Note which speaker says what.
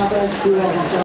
Speaker 1: 大概出来一下